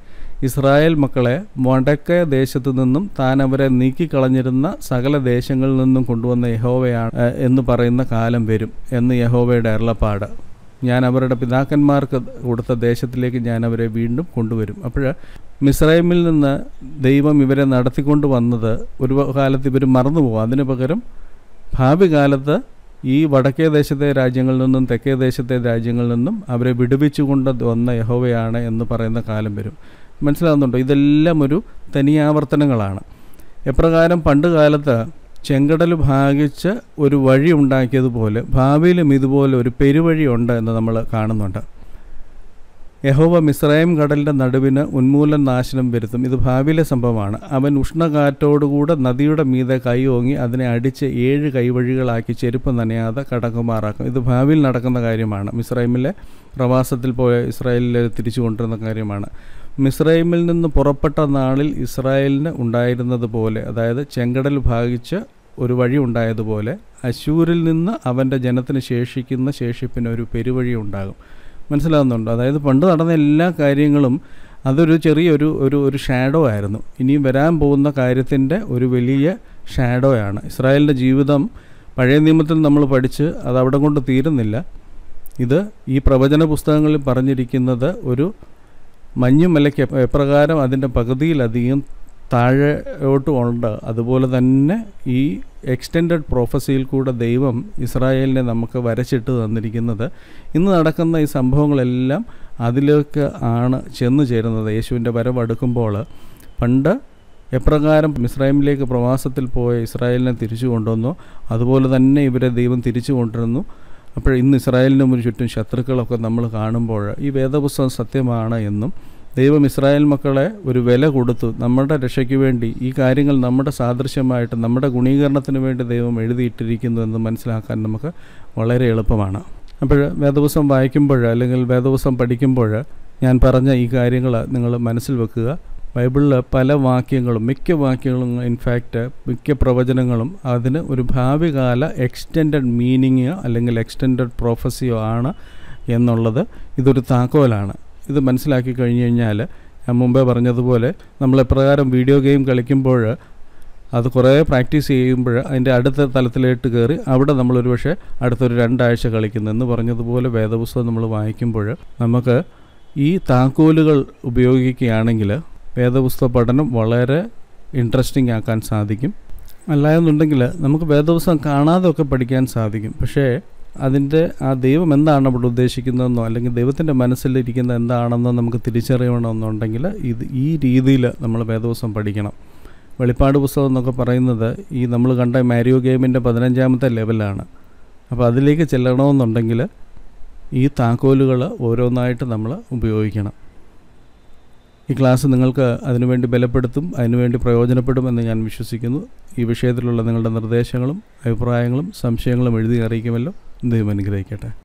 ഇസ്രായേൽ മക്കളെ വടക്കേ ദേശത്തു നിന്നും താൻ അവരെ നീക്കിക്കളഞ്ഞിരുന്ന സകല ദേശങ്ങളിൽ നിന്നും കൊണ്ടുവന്ന യഹോവയാണ് എന്ന് പറയുന്ന കാലം വരും എന്ന് യഹോവയുടെ അരുളപ്പാട്. ഞാൻ അവരുടെ പിതാക്കന്മാർക്ക് കൊടുത്ത ദേശത്തിലേക്ക് ഞാൻ അവരെ വീണ്ടും കൊണ്ടുവരും. അപ്പോൾ മിസ്രൈമിൽ നിന്ന് ദൈവം ഇവരെ നടത്തിക്കൊണ്ട് വന്നത് ഒരു കാലത്ത് ഇവർ മറന്നു പോകും അതിന് പകരം ഭാവി കാലത്ത് ഈ വടക്കേ ദേശത്തെ രാജ്യങ്ങളിൽ നിന്നും തെക്കേ ദേശത്തെ രാജ്യങ്ങളിൽ നിന്നും അവരെ വിടുവിച്ചുകൊണ്ട് വന്ന യഹോവയാണ് എന്ന് പറയുന്ന കാലം വരും. മനസ്സിലാകുന്നുണ്ടോ? ഇതെല്ലാം ഒരു തനിയാവർത്തനങ്ങളാണ് എപ്രകാരം പണ്ട് കാലത്ത് ചെങ്കടൽ ഭാഗിച്ച് ഒരു വഴി ഉണ്ടാക്കിയതുപോലെ ഭാവിയിലും ഇതുപോലെ ഒരു പെരുവഴി ഉണ്ട് എന്ന് നമ്മൾ കാണുന്നുണ്ട്. യഹോവ മിസ്രൈം കടലിന്റെ നടുവിന് ഉന്മൂലൻ നാശനം വരുത്തും. ഇത് ഭാവിയിലെ സംഭവമാണ്. അവൻ ഉഷ്ണകാറ്റോടുകൂടെ നദിയുടെ മീതെ കൈ ഓങ്ങി അതിനെ അടിച്ച് ഏഴ് കൈവഴികളാക്കി ചെരുപ്പ് നനയാതെ കടക്കുമാറാക്കും. ഇത് ഭാവിയിൽ നടക്കുന്ന കാര്യമാണ്. മിസ്രൈമിലെ പ്രവാസത്തിൽ പോയ ഇസ്രായേലിൽ തിരിച്ചു കൊണ്ടുവരുന്ന കാര്യമാണ്. മിസ്രൈമിൽ നിന്ന് പുറപ്പെട്ട നാളിൽ ഇസ്രായേലിന് ഉണ്ടായിരുന്നത് പോലെ അതായത് ചെങ്കടൽ ഭാഗിച്ച് ഒരു വഴി ഉണ്ടായതുപോലെ അശൂരിൽ നിന്ന് അവന്റെ ജനത്തിന് ശേഷിക്കുന്ന ശേഷിപ്പിന് ഒരു പെരുവഴി ഉണ്ടാകും. മനസ്സിലാകുന്നുണ്ടോ. അതായത് പണ്ട് നടന്ന എല്ലാ കാര്യങ്ങളും അതൊരു ചെറിയൊരു ഒരു ഒരു ഷാഡോ ആയിരുന്നു. ഇനിയും വരാൻ പോകുന്ന കാര്യത്തിന്റെ ഒരു വലിയ ഷാഡോ ആണ്. ഇസ്രായേലിന്റെ ജീവിതം പഴയ നിയമത്തിൽ നമ്മൾ പഠിച്ച് അത് അവിടെ കൊണ്ട് തീരുന്നില്ല. ഇത് ഈ പ്രവചന പുസ്തകങ്ങളിൽ പറഞ്ഞിരിക്കുന്നത് ഒരു മഞ്ഞുമലയ്ക്ക് എപ്രകാരം അതിന്റെ പകുതിയിലധികം താഴോട്ട് ഉണ്ട് അതുപോലെ തന്നെ ഈ എക്സ്റ്റെൻഡഡ് പ്രോഫസിയിൽ കൂടെ ദൈവം ഇസ്രായേലിനെ നമുക്ക് വരച്ചിട്ട് തന്നിരിക്കുന്നത്. ഇന്ന് നടക്കുന്ന ഈ സംഭവങ്ങളെല്ലാം അതിലേക്ക് ആണ് ചെന്നു ചേരുന്നത്. യേശുവിന്റെ വരവടുക്കുമ്പോൾ പണ്ട് എപ്രകാരം ഇസ്രായേലിലേക്ക് പ്രവാസത്തിൽ പോയ ഇസ്രായേലിനെ തിരിച്ചു കൊണ്ടുവന്നു. അതുപോലെ തന്നെ ഇവരെ ദൈവം തിരിച്ചു കൊണ്ടുവരുന്നു. അപ്പോൾ ഇന്ന് ഇസ്രായേലിന് മുന്നിൽ ചുറ്റും ശത്രുക്കളൊക്കെ നമ്മൾ കാണുമ്പോൾ ഈ വേദപുസ്തകം സത്യമാണ് എന്നും ദൈവം ഇസ്രായേൽ മക്കളെ ഒരു വില കൊടുത്തു. നമ്മുടെ രക്ഷയ്ക്ക് വേണ്ടി ഈ കാര്യങ്ങൾ നമ്മുടെ സാദൃശ്യമായിട്ട് നമ്മുടെ ഗുണീകരണത്തിന് വേണ്ടി ദൈവം എഴുതിയിട്ടിരിക്കുന്നു എന്ന് മനസ്സിലാക്കാൻ നമുക്ക് വളരെ എളുപ്പമാണ്. അപ്പോൾ വേദപുസ്തകം വായിക്കുമ്പോൾ അല്ലെങ്കിൽ വേദപുസ്തകം പഠിക്കുമ്പോൾ ഞാൻ പറഞ്ഞ ഈ കാര്യങ്ങൾ നിങ്ങൾ മനസ്സിൽ വെക്കുക. ബൈബിളിൽ പല വാക്യങ്ങളും മിക്ക വാക്യങ്ങളും ഇൻഫാക്റ്റ് മിക്ക പ്രവചനങ്ങളും അതിന് ഒരു ഭാവികാല എക്സ്റ്റെൻഡഡ് മീനിങ്ങോ അല്ലെങ്കിൽ എക്സ്റ്റെൻഡഡ് പ്രൊഫസിയോ ആണ് എന്നുള്ളത് ഇതൊരു താക്കോലാണ്. ഇത് മനസ്സിലാക്കി കഴിഞ്ഞു കഴിഞ്ഞാൽ ഞാൻ മുമ്പേ പറഞ്ഞതുപോലെ നമ്മൾ എപ്രകാരം വീഡിയോ ഗെയിം കളിക്കുമ്പോൾ അത് കുറേ പ്രാക്ടീസ് ചെയ്യുമ്പോൾ അതിന്റെ അടുത്ത തലത്തിലേക്ക് കയറി അവിടെ നമ്മളൊരു പക്ഷേ അടുത്തൊരു രണ്ടാഴ്ച കളിക്കുന്നു എന്ന് പറഞ്ഞതുപോലെ വേദപുസ്തകം നമ്മൾ വായിക്കുമ്പോൾ നമുക്ക് ഈ താക്കോലുകൾ ഉപയോഗിക്കുകയാണെങ്കിൽ വേദപുസ്തക പഠനം വളരെ ഇൻട്രസ്റ്റിംഗ് ആക്കാൻ സാധിക്കും. അല്ലായെന്നുണ്ടെങ്കിൽ നമുക്ക് വേദപുസ്തകം കാണാതെ ഒക്കെ പഠിക്കാൻ സാധിക്കും. പക്ഷേ അതിന്റെ ആ ദൈവം എന്താണ് അവിടെ ഉദ്ദേശിക്കുന്നതെന്നോ അല്ലെങ്കിൽ ദൈവത്തിന്റെ മനസ്സിലിരിക്കുന്ന എന്താണെന്നോ നമുക്ക് തിരിച്ചറിയണമെന്നുണ്ടെങ്കിൽ ഇത് ഈ രീതിയിൽ നമ്മൾ വേദവസം പഠിക്കണം. വെളിപ്പാട് പുസ്തകം എന്നൊക്കെ പറയുന്നത് ഈ നമ്മൾ കണ്ട മാരിയോ ഗെയിമിന്റെ പതിനഞ്ചാമത്തെ ലെവലാണ്. അപ്പോൾ അതിലേക്ക് ചെല്ലണമെന്നുണ്ടെങ്കിൽ ഈ താക്കോലുകൾ ഓരോന്നായിട്ട് നമ്മൾ ഉപയോഗിക്കണം. ഈ ക്ലാസ് നിങ്ങൾക്ക് അതിനുവേണ്ടി ബലപ്പെടുത്തും അതിനുവേണ്ടി പ്രയോജനപ്പെടുമെന്ന് ഞാൻ വിശ്വസിക്കുന്നു. ഈ വിഷയത്തിലുള്ള നിങ്ങളുടെ നിർദ്ദേശങ്ങളും അഭിപ്രായങ്ങളും സംശയങ്ങളും എഴുതി അറിയിക്കുമല്ലോ. ദൈവം അനുഗ്രഹിക്കട്ടെ.